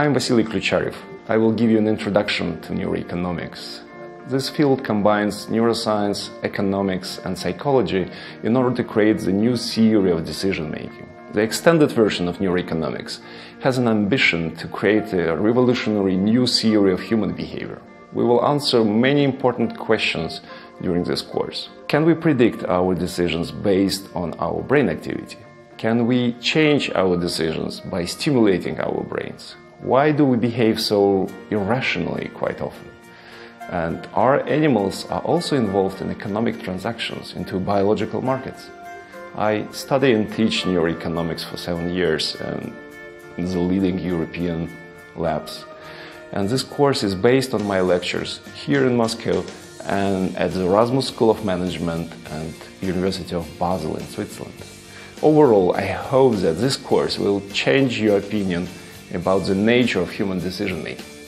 I'm Vasily Klucharev. I will give you an introduction to neuroeconomics. This field combines neuroscience, economics, and psychology in order to create the new theory of decision making. The extended version of neuroeconomics has an ambition to create a revolutionary new theory of human behavior. We will answer many important questions during this course. Can we predict our decisions based on our brain activity? Can we change our decisions by stimulating our brains? Why do we behave so irrationally quite often? And our animals are also involved in economic transactions into biological markets. I study and teach neuroeconomics for seven years in the leading European labs. And this course is based on my lectures here in Moscow and at the Erasmus School of Management and University of Basel in Switzerland. Overall, I hope that this course will change your opinion about the nature of human decision making.